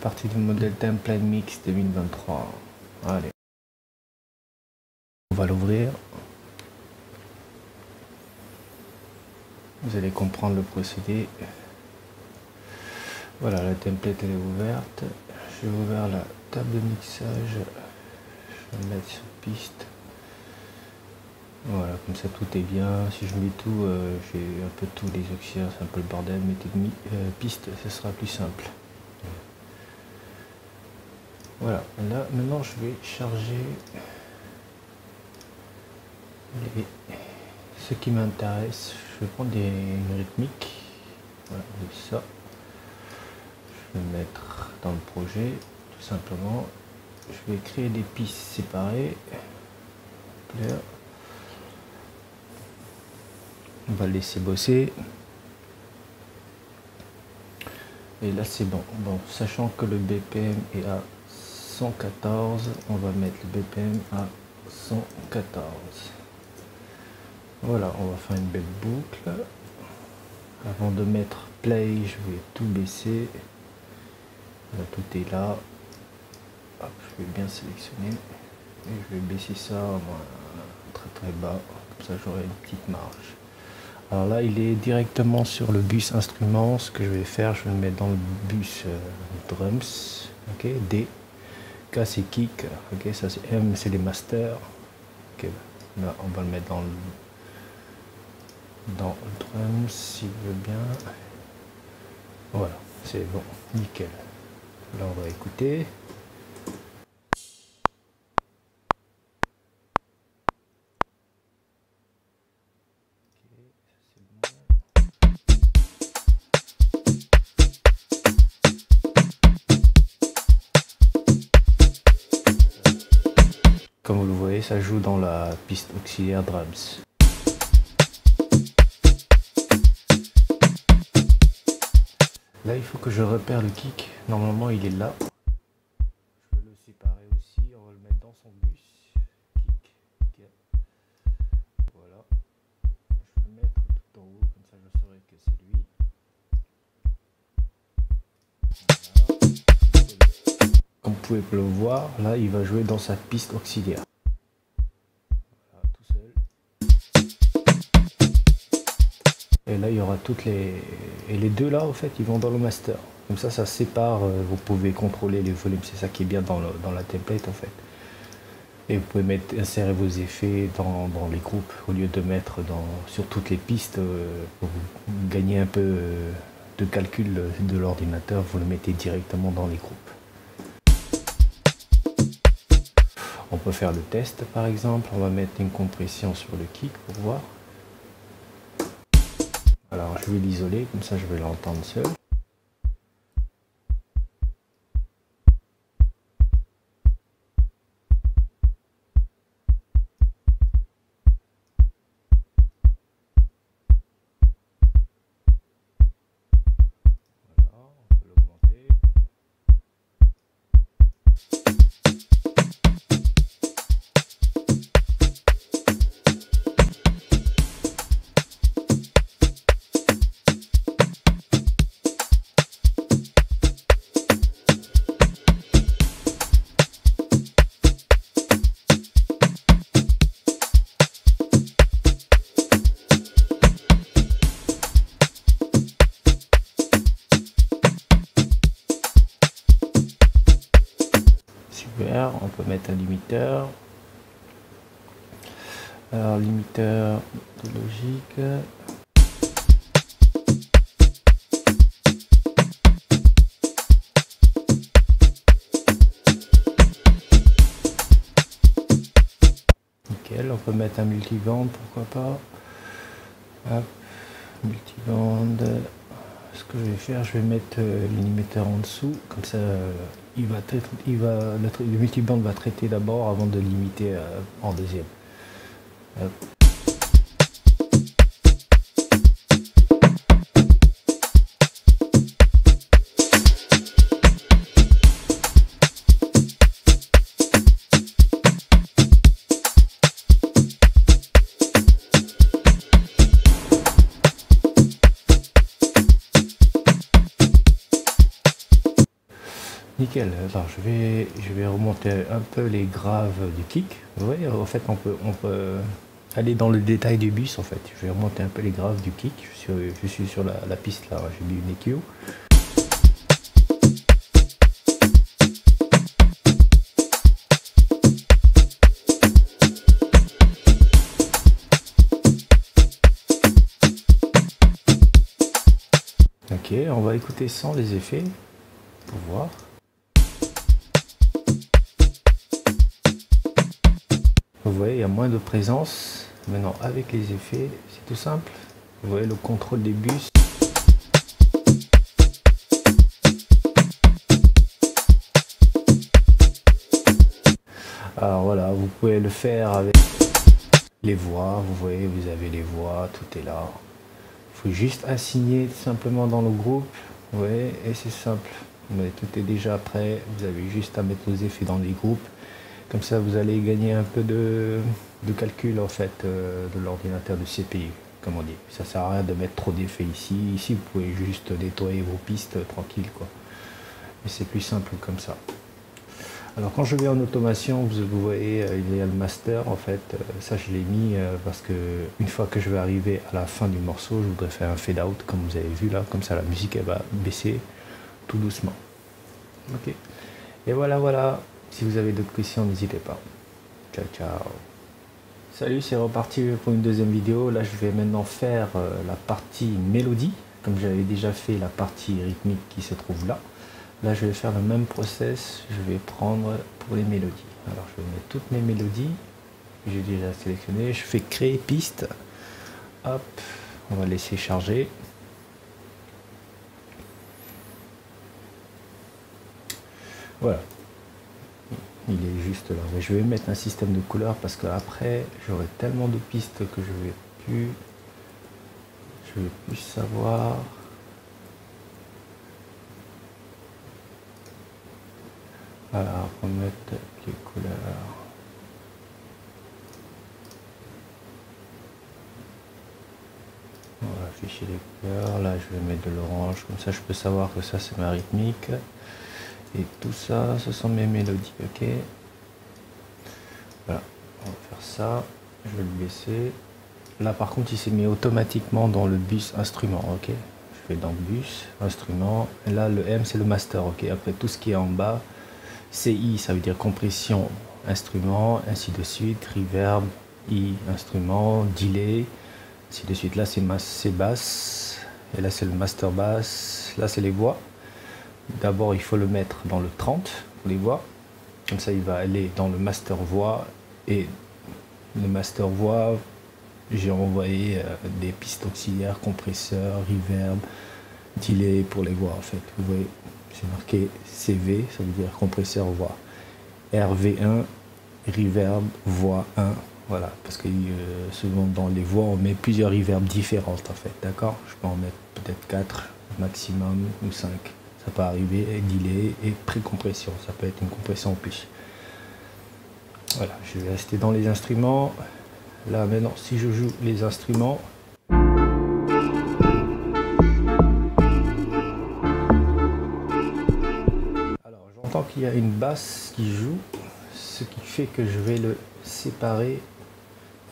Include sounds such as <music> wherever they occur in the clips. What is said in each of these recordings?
parti à partir du modèle Template Mix 2023. Allez. On va l'ouvrir. Vous allez comprendre le procédé. Voilà, la template elle est ouverte. J'ai ouvert la table de mixage. Je vais mettre sur piste. Voilà, comme ça tout est bien. Si je mets tout, euh, j'ai un peu tous les auxiliaires, c'est un peu le bordel. Mettez euh, piste, ce sera plus simple. Voilà, là maintenant je vais charger ce qui m'intéresse. Je vais prendre des rythmiques. Voilà, ça. Je vais mettre dans le projet tout simplement. Je vais créer des pistes séparées. On va laisser bosser. Et là c'est bon. Bon sachant que le BPM est à 114 on va mettre le BPM à 114 voilà on va faire une belle boucle avant de mettre play je vais tout baisser tout est là. je vais bien sélectionner. Et je vais baisser ça très très bas. Comme ça j'aurai une petite marge. Alors là, il est directement sur le bus instrument. Ce que je vais faire, je vais le mettre dans le bus euh, drums. Ok, D. K c'est kick. Ok, ça c'est M, c'est les masters. Ok, là on va le mettre dans le dans le drums s'il veut bien. Voilà, c'est bon, nickel. Là, on va écouter. Comme vous le voyez, ça joue dans la piste auxiliaire drums. Là, il faut que je repère le kick. Normalement, il est là. Là, il va jouer dans sa piste auxiliaire. Et là, il y aura toutes les... Et les deux là, en fait, ils vont dans le master. Comme ça, ça sépare. Euh, vous pouvez contrôler les volumes. C'est ça qui est bien dans, la template, en fait. Et vous pouvez mettre, insérer vos effets dans, les groupes au lieu de mettre dans, sur toutes les pistes euh, pour gagner un peu euh, de calcul de l'ordinateur. Vous le mettez directement dans les groupes. On peut faire le test par exemple. On va mettre une compression sur le kick pour voir. Alors je vais l'isoler, comme ça je vais l'entendre seul. Alors limiteur de logique. Nickel, on peut mettre un multiband, pourquoi pas. multiband ce que je vais faire, je vais mettre euh, le en dessous, comme ça euh, il va, il va le, multiband va traiter d'abord avant de limiter euh, en deuxième. Nickel. Alors je vais, je vais remonter un peu les graves du kick. Vous voyez, en fait, on peut, on peut, aller dans le détail du bus. En fait, je vais remonter un peu les graves du kick. Je suis, je suis sur la, la piste là. J'ai mis une EQ. Ok, on va écouter sans les effets pour voir. Vous voyez, il y a moins de présence. Maintenant, avec les effets, c'est tout simple. Vous voyez le contrôle des bus. Alors voilà, vous pouvez le faire avec les voix. Vous voyez, vous avez les voix, tout est là. Il faut juste assigner simplement dans le groupe. Vous voyez, et c'est simple. Tout est déjà prêt. Vous avez juste à mettre vos effets dans les groupes. Comme ça, vous allez gagner un peu de, calcul en fait euh, de l'ordinateur du CPU, comme on dit. Ça sert à rien de mettre trop d'effets ici. Ici, vous pouvez juste nettoyer vos pistes tranquille, quoi. Mais c'est plus simple comme ça. Alors quand je vais en automation, vous, voyez, euh, il y a le master en fait. Euh, ça, je l'ai mis parce que une fois que je vais arriver à la fin du morceau, je voudrais faire un fade out, comme vous avez vu là. Comme ça, la musique elle va baisser tout doucement. Ok. Et voilà, voilà. Si vous avez d'autres questions, n'hésitez pas. Ciao, ciao. Salut, c'est reparti pour une deuxième vidéo. Là, je vais maintenant faire euh, la partie mélodie, comme j'avais déjà fait la partie rythmique qui se trouve là. Là, je vais faire le même process. Je vais prendre pour les mélodies. Alors, je vais mettre toutes mes mélodies. J'ai déjà sélectionné. Je fais créer piste. Hop, on va laisser charger. Voilà, il est juste là. Mais je vais mettre un système de couleurs parce qu'après, j'aurai tellement de pistes que je vais plus, je vais plus savoir. Voilà, remettre les couleurs. On va afficher les couleurs. Là, je vais mettre de l'orange. Comme ça, je peux savoir que ça, c'est ma rythmique. Et tout ça, ce sont mes mélodies, ok Voilà, on va faire ça. Je vais le baisser. Là, par contre, il s'est mis automatiquement dans le bus instrument, ok Je fais dans bus, instrument. Et là, le M, c'est le master, ok Après, tout ce qui est en bas, CI, ça veut dire compression, instrument, ainsi de suite, reverb, I, instrument, delay, ainsi de suite. Là, c'est basse. Et là, c'est le master bass. Là, c'est les voix. D'abord, il faut le mettre dans le 30 pour les voix. Comme ça, il va aller dans le master voix. Et le master voix, j'ai envoyé euh, des pistes auxiliaires, compresseurs, reverb, delay pour les voix en fait. Vous voyez, c'est marqué CV, ça veut dire compresseur voix. RV1, reverb, voix 1. Voilà, parce que euh, souvent dans les voix, on met plusieurs reverbs différentes en fait, d'accord? Je peux en mettre peut-être 4 maximum ou 5 ça peut arriver delay et pré-compression, ça peut être une compression en. Voilà, je vais rester dans les instruments. Là maintenant, si je joue les instruments, alors j'entends qu'il y a une basse qui joue, ce qui fait que je vais le séparer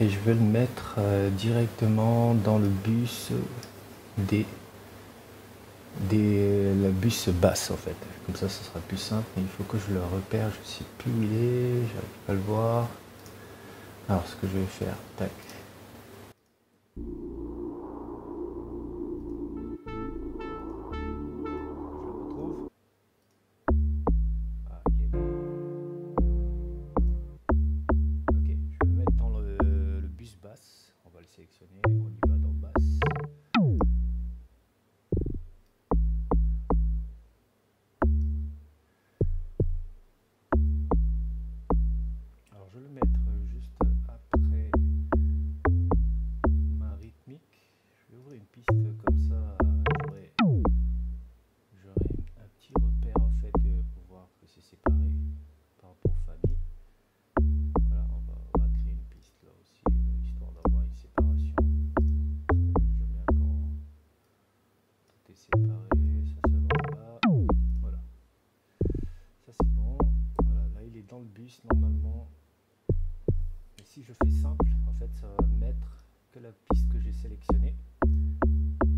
et je vais le mettre euh, directement dans le bus des des, la bus basse en fait. Comme ça, ce sera plus simple. Mais il faut que je le repère. Je sais plus où il est. J'arrive pas à le voir. Alors, ce que je vais faire, tac. Normalement, et si je fais simple, en fait, ça va mettre que la piste que j'ai sélectionnée.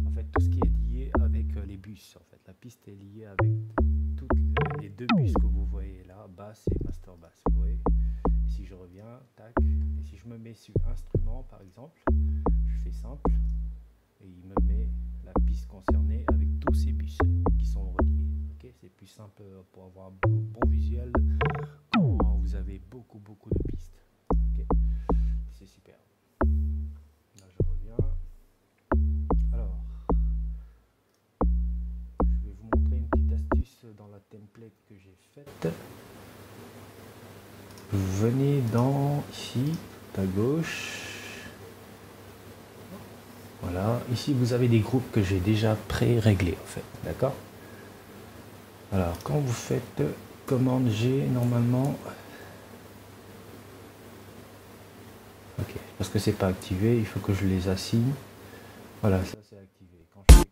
En fait, tout ce qui est lié avec euh, les bus. En fait, la piste est liée avec toutes les deux bus que vous voyez là, basse et master bass. Vous voyez si je reviens, tac, et si je me mets sur instrument, par exemple, je fais simple, et il me met la piste concernée avec tous ces bus qui sont reliés. C'est plus simple pour avoir un bon visuel quand vous avez beaucoup beaucoup de pistes. C'est super. Là je reviens. Alors, je vais vous montrer une petite astuce dans la template que j'ai faite. Venez dans ici, à gauche. Voilà, ici vous avez des groupes que j'ai déjà pré-réglés en fait, d'accord? Alors quand vous faites commande G normalement, ok, parce que c'est pas activé, il faut que je les assigne. Voilà, ça c'est activé.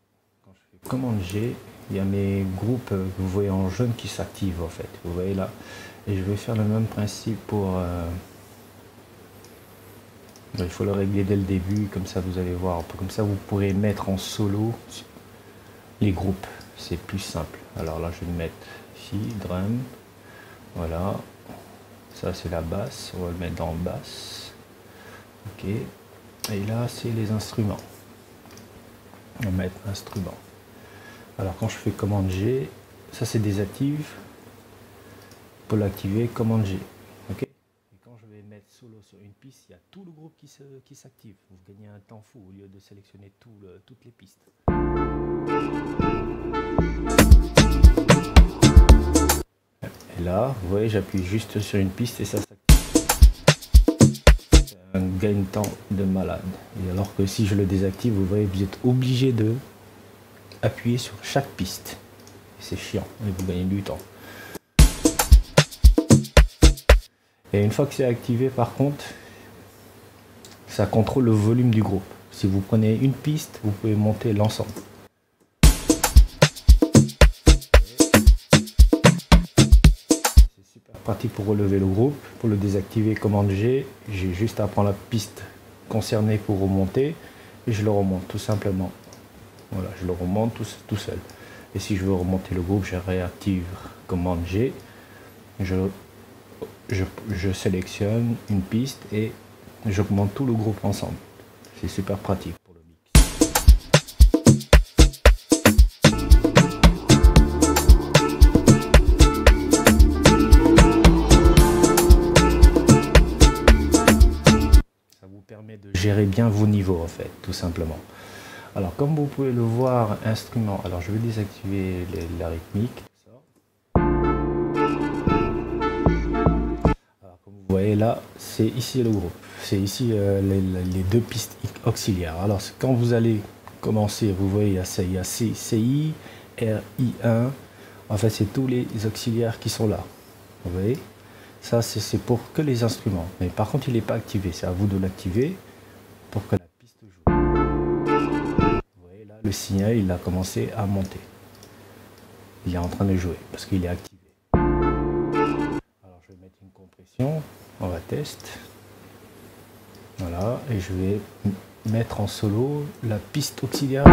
Commande G, il y a mes groupes que vous voyez en jaune qui s'activent en fait. Vous voyez là, et je vais faire le même principe pour. Euh, il faut le régler dès le début, comme ça vous allez voir. Comme ça vous pourrez mettre en solo les groupes. C'est plus simple. Alors là je vais le mettre ici, drum. Voilà. Ça c'est la basse. On va le mettre dans basse. Ok. Et là c'est les instruments. On va mettre instrument. Alors quand je fais commande G, ça c'est désactive. Pour l'activer, commande G solo sur une piste, il y a tout le groupe qui s'active. Vous gagnez un temps fou au lieu de sélectionner tout le, toutes les pistes. Et là, vous voyez, j'appuie juste sur une piste et ça s'active. un gain de temps de malade. Et alors que si je le désactive, vous voyez, vous êtes obligé de appuyer sur chaque piste. C'est chiant et vous gagnez du temps. Et une fois que c'est activé, par contre, ça contrôle le volume du groupe. Si vous prenez une piste, vous pouvez monter l'ensemble. Pour relever le groupe. Pour le désactiver, commande G, j'ai juste à prendre la piste concernée pour remonter et je le remonte tout simplement. Voilà, je le remonte tout, seul. Et si je veux remonter le groupe, je réactive commande G. Je je, sélectionne une piste et j'augmente tout le groupe ensemble. C'est super pratique bien vos niveaux en fait, tout simplement. Alors comme vous pouvez le voir, instrument, alors je vais désactiver la rythmique. voyez là, c'est ici le groupe. C'est ici euh, les, deux pistes auxiliaires. Alors quand vous allez commencer, vous voyez, il y a, il y a CI, RI1. En fait, c'est tous les auxiliaires qui sont là. Vous voyez? Ça, c'est pour que les instruments. Mais par contre, il n'est pas activé. C'est à vous de l'activer pour que la piste joue. Vous voyez là, le signal, il a commencé à monter. Il est en train de jouer parce qu'il est activé. Alors, je vais mettre une compression on va tester voilà et je vais mettre en solo la piste auxiliaire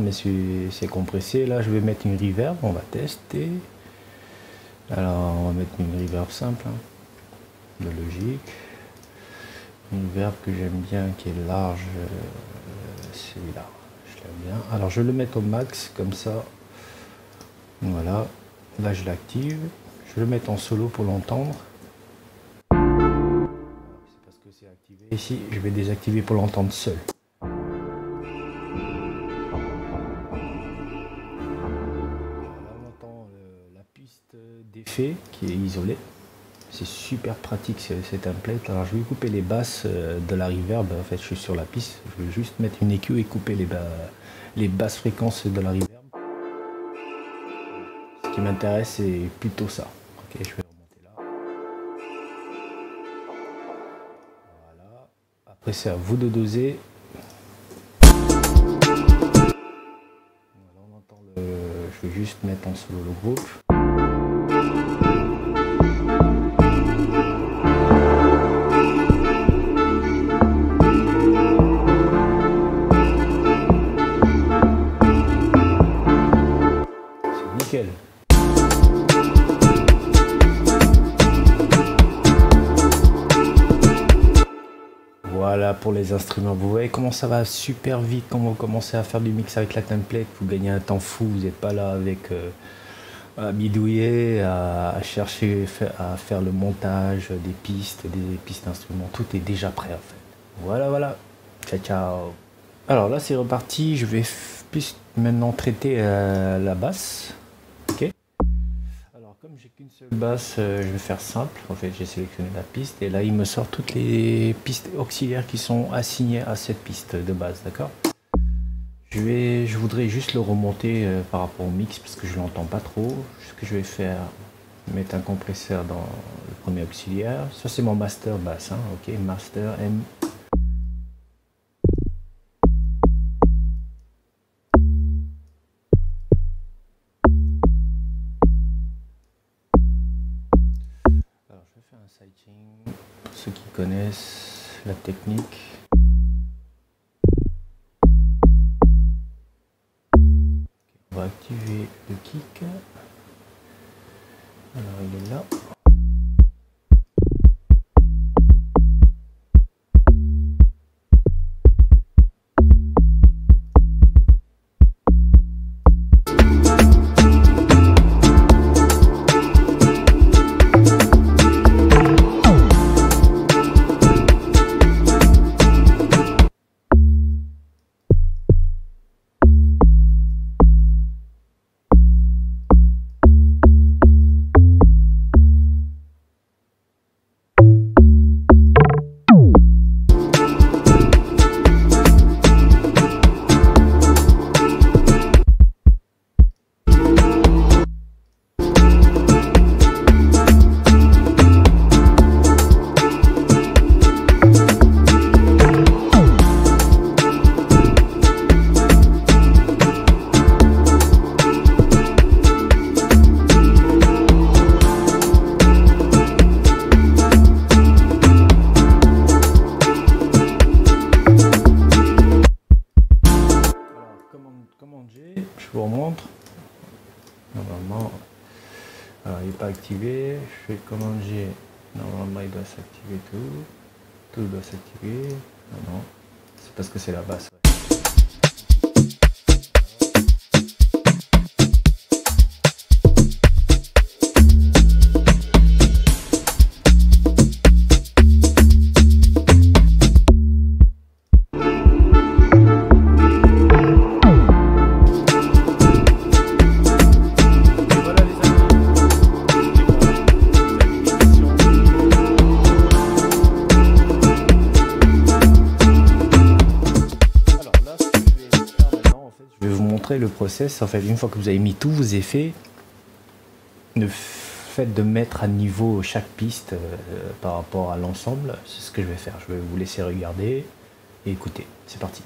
mais c'est compressé là je vais mettre une reverb on va tester alors on va mettre une reverb simple hein de logique. Une verbe que j'aime bien qui est large, euh, celui-là. Je l'aime bien. Alors je le mets au max comme ça. Voilà. Là je l'active. Je le mets en solo pour l'entendre. C'est parce que c'est activé. Ici, je vais désactiver pour l'entendre seul. qui est isolé. C'est super pratique ce template. Alors je vais couper les basses euh, de la reverb. En fait, je suis sur la piste. Je vais juste mettre une EQ et couper les, les basses fréquences de la reverb. Ce qui m'intéresse, c'est plutôt ça. Ok, je vais remonter là. Voilà. Après, c'est à vous de doser. Voilà, on entend le... Je vais juste mettre en solo le groupe. Ça va super vite quand vous commencez à faire du mix avec la template. Vous gagnez un temps fou. Vous n'êtes pas là avec euh, à bidouiller, à, chercher à faire le montage des pistes, des pistes d'instruments. Tout est déjà prêt en fait. Voilà, voilà. Ciao, ciao. Alors là, c'est reparti. Je vais maintenant traiter euh, la basse comme j'ai qu'une seule basse, euh, je vais faire simple. En fait, j'ai sélectionné la piste et là, il me sort toutes les pistes auxiliaires qui sont assignées à cette piste de base, d'accord? Je, je voudrais juste le remonter euh, par rapport au mix parce que je l'entends pas trop. Ce que je vais faire, mettre un compresseur dans le premier auxiliaire. Ça, c'est mon master basse, hein, ok, master M la technique. On va activer le kick. C'est la basse. Le process, en fait, une fois que vous avez mis tous vos effets, le fait de mettre à niveau chaque piste euh, par rapport à l'ensemble, c'est ce que je vais faire. Je vais vous laisser regarder et écouter. C'est parti.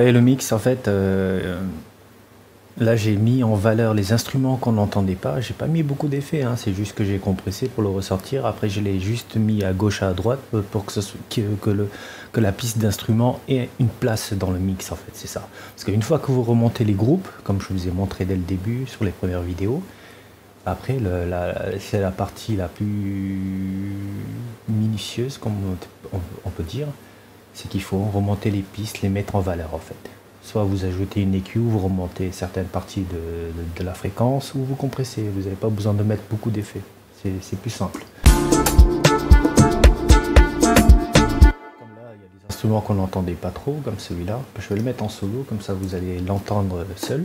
Voyez le mix en fait. Euh, là j'ai mis en valeur les instruments qu'on n'entendait pas. J'ai pas mis beaucoup d'effets, hein. c'est juste que j'ai compressé pour le ressortir. Après je l'ai juste mis à gauche à droite pour que, que, le, que la piste d'instrument ait une place dans le mix en fait, c'est ça. Parce qu'une fois que vous remontez les groupes, comme je vous ai montré dès le début sur les premières vidéos, après, c'est la partie la plus minutieuse, comme on, peut dire, c'est qu'il faut remonter les pistes, les mettre en valeur en fait. Soit vous ajoutez une EQ, vous remontez certaines parties de, la fréquence, ou vous compressez. Vous n'avez pas besoin de mettre beaucoup d'effets. C'est plus simple. Comme là, il y a des instruments qu'on n'entendait pas trop, comme celui-là. Je vais le mettre en solo, comme ça vous allez l'entendre seul.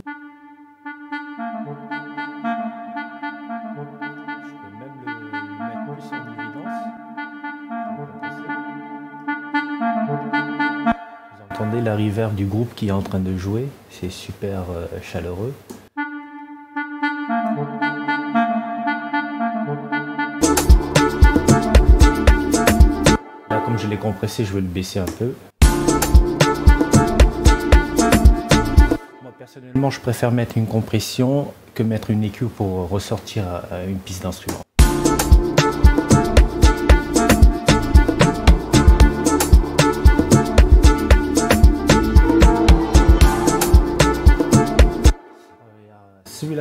La du groupe qui est en train de jouer. C'est super euh, chaleureux. Là, comme je l'ai compressé, je vais le baisser un peu. Moi, personnellement, je préfère mettre une compression que mettre une EQ pour ressortir euh, une piste d'instrument.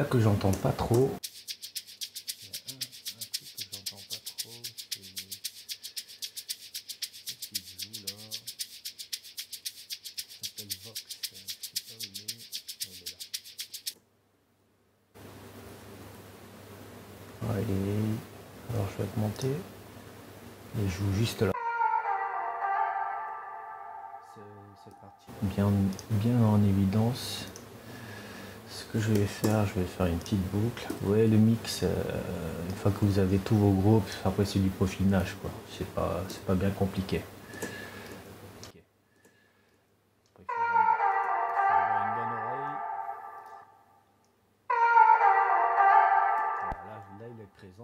Que j'entends pas trop. Je vais faire une petite boucle. Ouais, le mix, euh, une fois que vous avez tous vos groupes, après c'est du peaufinage, quoi. C'est pas, c'est pas bien compliqué.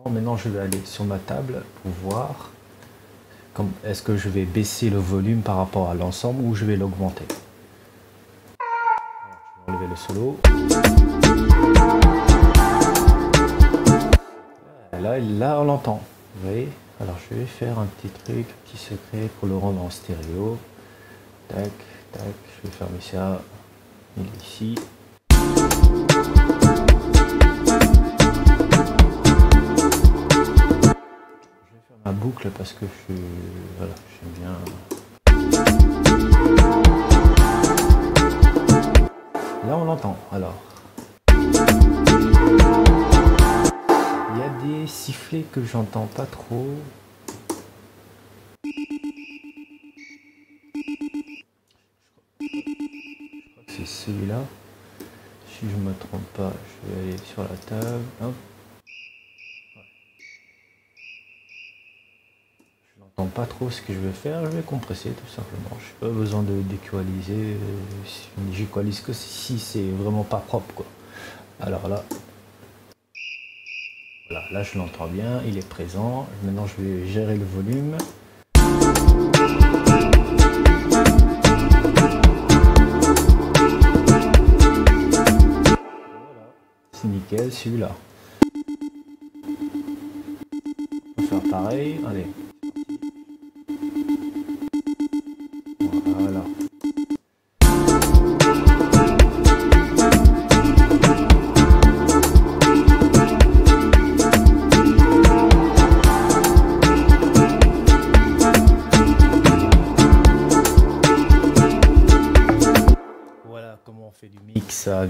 Maintenant, je vais aller sur ma table pour voir est-ce que je vais baisser le volume par rapport à l'ensemble ou je vais l'augmenter solo. Là, là on l'entend. Vous voyez Alors je vais faire un petit truc, un petit secret pour le rendre en stéréo. Tac, tac, je vais fermer ça. Il est ici. Je vais faire ma boucle parce que je voilà, j'aime bien Là, on l'entend. Alors. Il y a des sifflets que j'entends pas trop. c'est celui-là. Si je me trompe pas, je vais aller sur la table. Pas trop ce que je vais faire, je vais compresser tout simplement. Je n'ai pas besoin de d'équaliser. J'équalise que si c'est vraiment pas propre quoi. Alors là, voilà, là je l'entends bien, il est présent. Maintenant je vais gérer le volume. c'est nickel celui-là. On faire pareil, allez.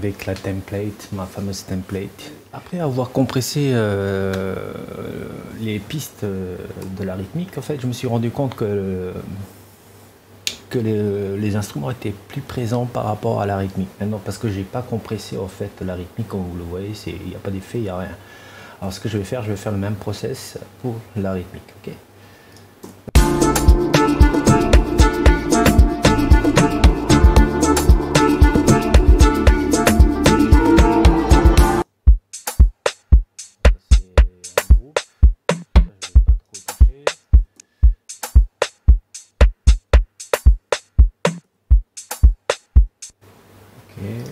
Avec la template, ma fameuse template. Après avoir compressé euh, les pistes de la rythmique, en fait, je me suis rendu compte que, que les, instruments étaient plus présents par rapport à la rythmique. Maintenant, parce que j'ai pas compressé en fait la rythmique, comme vous le voyez, il n'y a pas d'effet, il n'y a rien. Alors ce que je vais faire, je vais faire le même process pour la rythmique. ok? Là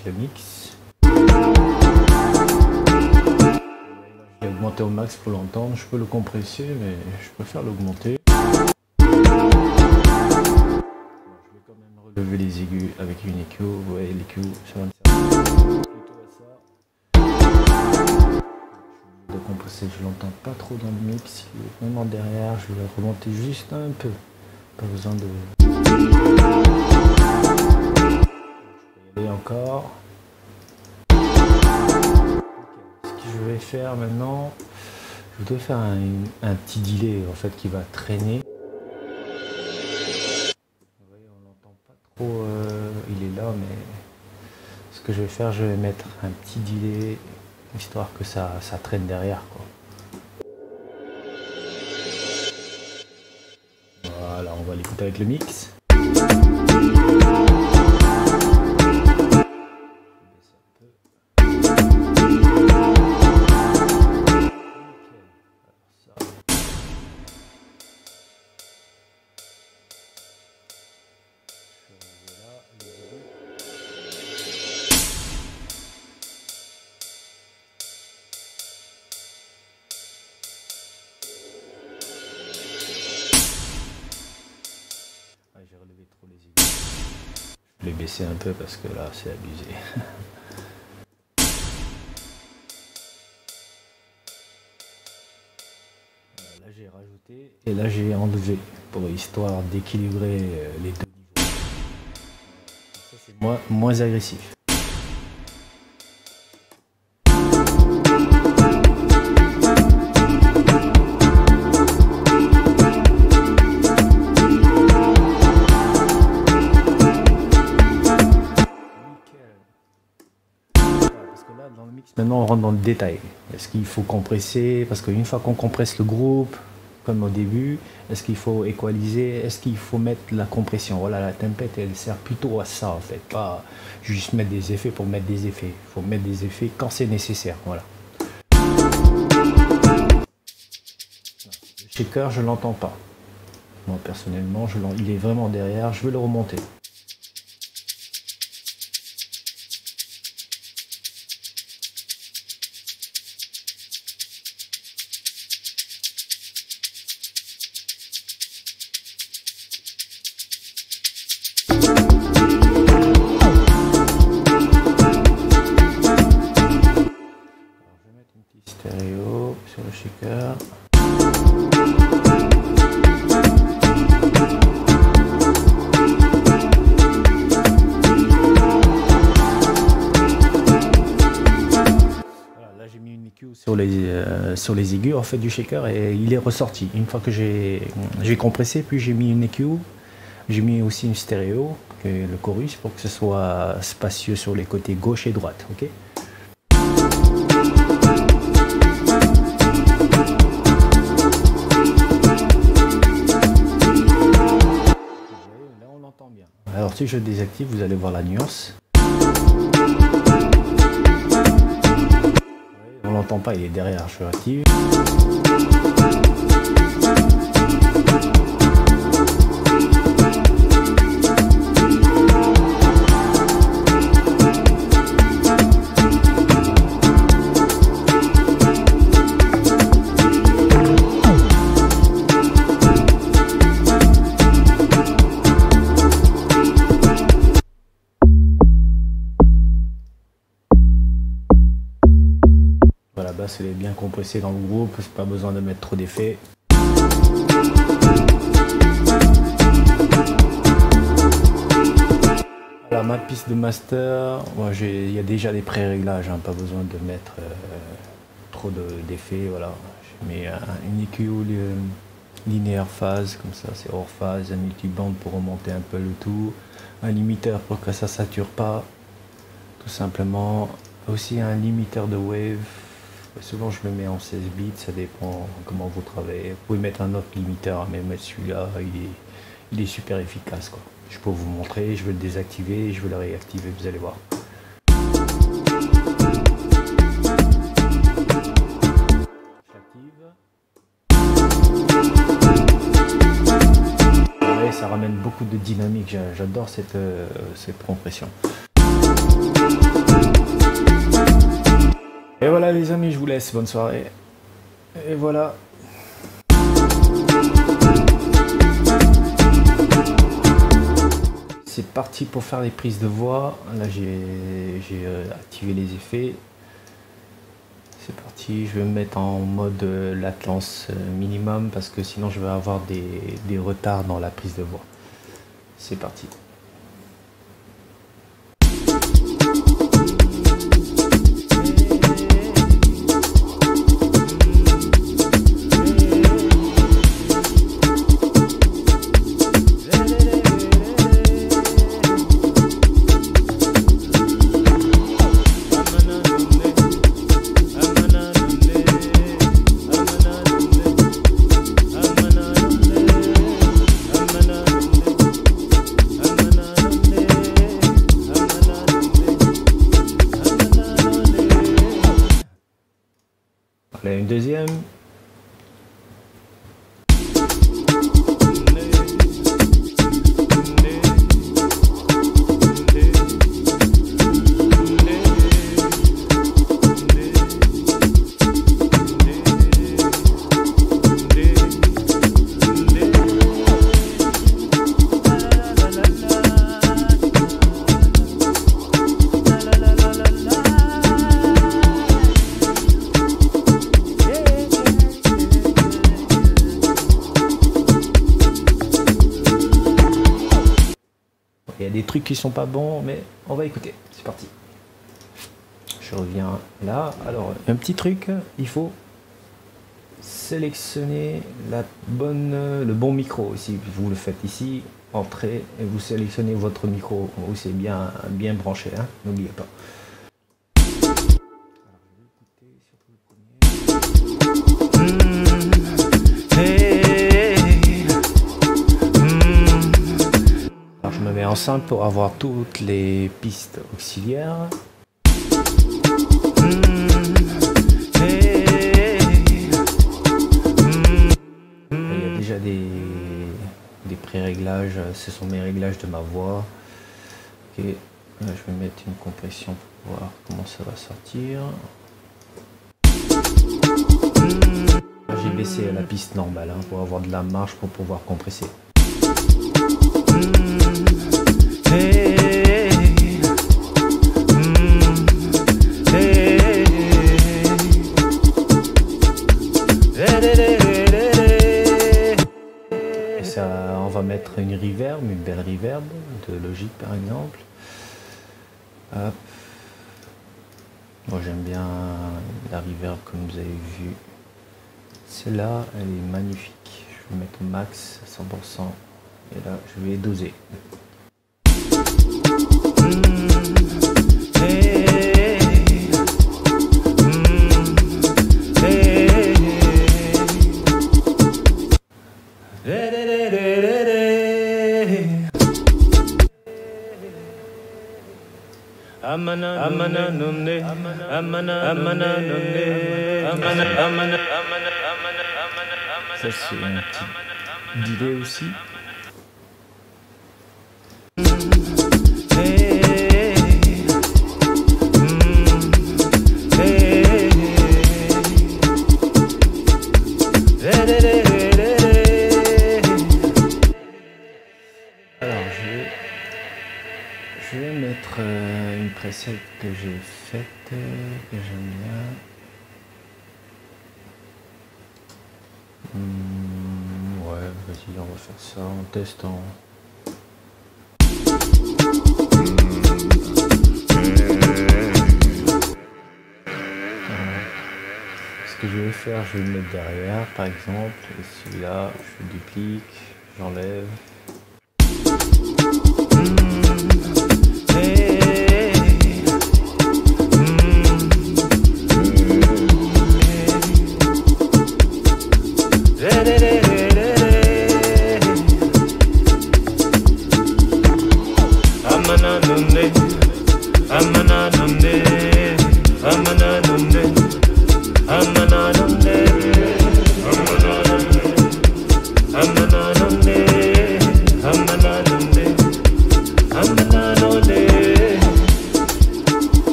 avec le mix. Je l'ai augmenté au max pour l'entendre. Je peux le compresser, mais je préfère l'augmenter. Je vais quand même relever les aigus avec une EQ. Vous voyez l'EQ, ça de compresser, je l'entends pas trop dans le mix. Il est derrière, je vais remonter juste un peu. Pas besoin de. Ce que je vais faire maintenant, je voudrais faire un, petit delay en fait qui va traîner. Vous voyez, on l'entend pas trop. euh, il est là, mais ce que je vais faire, je vais mettre un petit delay histoire que ça, traîne derrière. Voilà, on va l'écouter avec le mix. Peu parce que là c'est abusé. <laughs> Là j'ai rajouté et là j'ai enlevé pour histoire d'équilibrer euh, les deux niveaux. Ça c'est moins, moins agressif. Détail. Est-ce qu'il faut compresser? Parce qu'une fois qu'on compresse le groupe, comme au début, est-ce qu'il faut équaliser? Est-ce qu'il faut mettre la compression? Voilà, la tempête, elle sert plutôt à ça en fait. Pas juste mettre des effets pour mettre des effets. Il faut mettre des effets quand c'est nécessaire. Voilà. Le shaker, je l'entends pas. Moi personnellement, je il est vraiment derrière. Je vais le remonter. Fait du shaker et il est ressorti. Une fois que j'ai compressé, puis j'ai mis une EQ, j'ai mis aussi une stéréo, le chorus, pour que ce soit spacieux sur les côtés gauche et droite. ok? Alors si je désactive, vous allez voir la nuance. L'entend pas, il est derrière, je active. Compressée dans le groupe, pas besoin de mettre trop d'effets. Alors ma piste de master, il y a déjà des pré-réglages, hein, pas besoin de mettre euh, trop d'effets. voilà. Je mets un, une EQ linéaire phase, comme ça c'est hors phase, un multiband pour remonter un peu le tout, un limiteur pour que ça sature pas, tout simplement. Aussi un limiteur de wave, souvent je le mets en 16 bits, ça dépend comment vous travaillez. Vous pouvez mettre un autre limiteur, mais celui-là il est, il est super efficace. Quoi. Je peux vous montrer, je vais le désactiver, je vais le réactiver, vous allez voir. ça ramène beaucoup de dynamique, j'adore cette, euh, cette compression. Et voilà les amis, je vous laisse, bonne soirée. Et voilà. C'est parti pour faire les prises de voix. Là j'ai euh, activé les effets. C'est parti, je vais me mettre en mode euh, latence euh, minimum parce que sinon je vais avoir des, des retards dans la prise de voix. C'est parti. Une deuxième. Qui sont pas bons, mais on va écouter. C'est parti. Je reviens là. Alors, un petit truc, il faut sélectionner la bonne, le bon micro. Si vous le faites ici, entrez et vous sélectionnez votre micro où c'est bien, bien branché. Hein. N'oubliez pas. Ensemble pour avoir toutes les pistes auxiliaires. Il y a déjà des, des pré-réglages, ce sont mes réglages de ma voix. je vais mettre une compression pour voir comment ça va sortir. J'ai baissé la piste normale hein, pour avoir de la marge pour pouvoir compresser. Par exemple. Moi j'aime bien la reverb comme vous avez vu. Celle-là, elle est magnifique. Je vais mettre max 100%. Et là, je vais doser. Amana amana nonne amana amana nonne amana amana amana amana amana Ça c'est aussi. Que j'ai faite, que j'aime bien. Hmm, ouais, vas-y, on va faire ça en testant. Ce que je vais faire, je vais le mettre derrière par exemple, et celui-là, je duplique, j'enlève.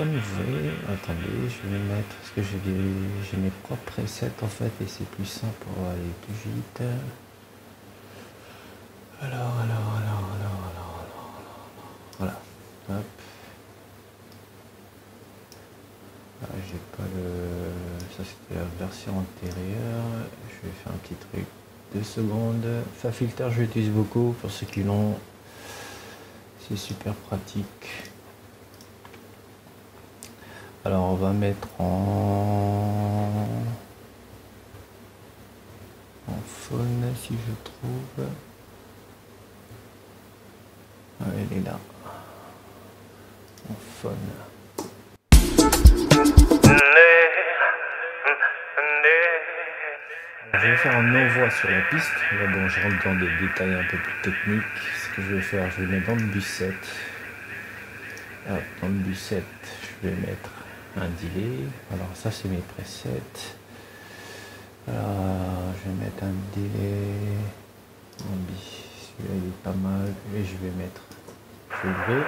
Voyez, attendez, je vais mettre, parce que j'ai mes propres presets en fait, et c'est plus simple pour aller plus vite. Alors, alors, alors, alors, alors, alors, voilà, hop. Ah, j'ai pas le, ça c'était la version antérieure, je vais faire un petit truc, deux secondes. Filter, je l'utilise beaucoup pour ceux qui l'ont, c'est super pratique. Alors on va mettre en, en faune si je trouve. Ah, elle est là. En faune. Je vais faire un envoi sur la piste. Là, bon, je rentre dans des détails un peu plus techniques. Ce que je vais faire, je vais mettre dans le bus 7. dans le bus 7, je vais mettre un delay. Alors ça c'est mes presets. Je vais mettre un delay. Celui-là il est pas mal. Et je vais mettre. Je vais ouvrir.